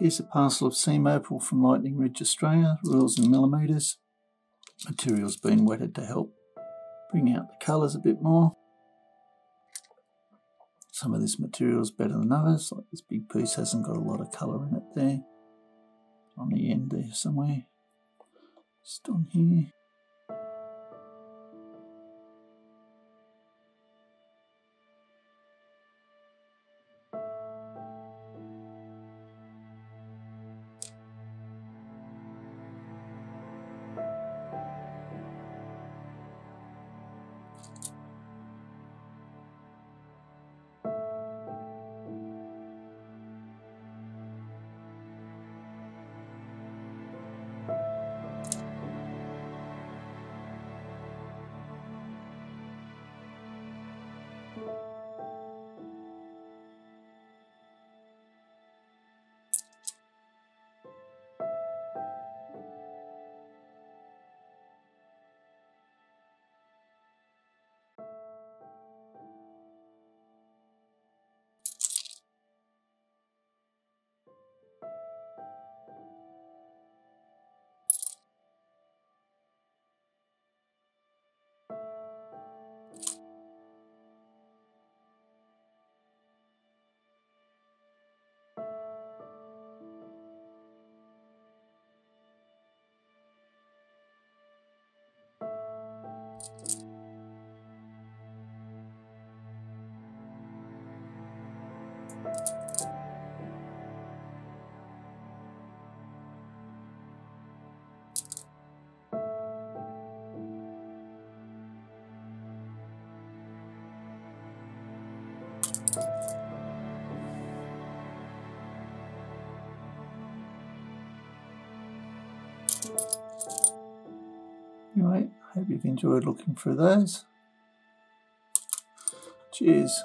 Here's a parcel of seam opal from Lightning Ridge, Australia, rules in millimetres. Material's been wetted to help bring out the colours a bit more. Some of this material is better than others, like this big piece hasn't got a lot of colour in it there. On the end there somewhere. Just on here. Anyway, hope you've enjoyed looking through those. Cheers.